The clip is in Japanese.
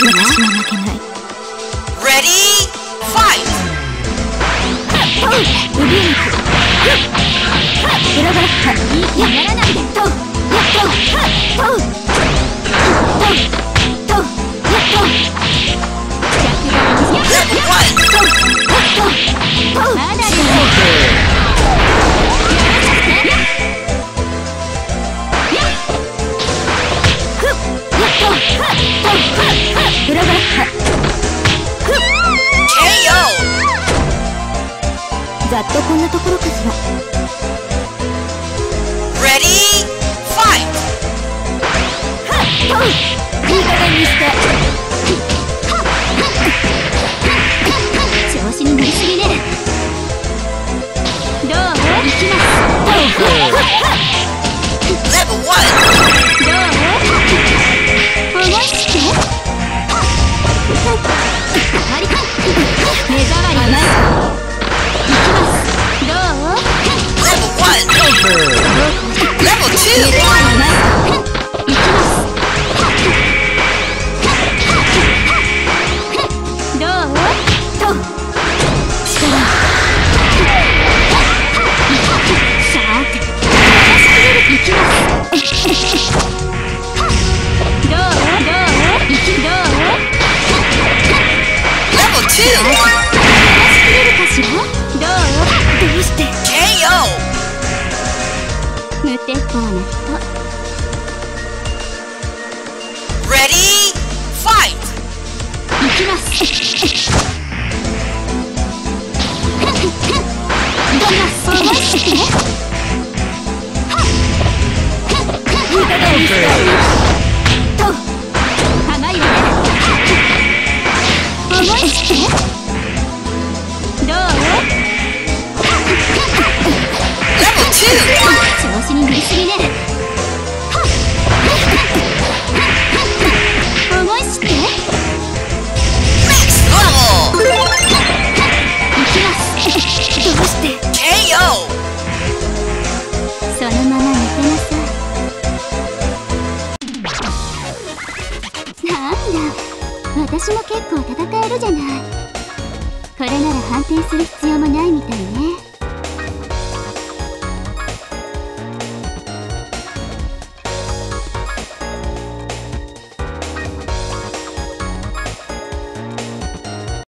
るわ私は負けない Ready? Fight! ウビグラガラッやらないでとやっとととととやっと Level 1! ととこんなところかしら？Ready? Fight! といい加減にして。調子に乗りすぎね。どう？行きます Level 2! 無鉄砲な人。Ready? Fight! 行きます。どんな思いしてい思いして 2! 調子に乗りすぎね思いして行きますどうして KO! そのまま寝てなさいなんだ私も結構戦えるじゃないこれなら反転する必要もない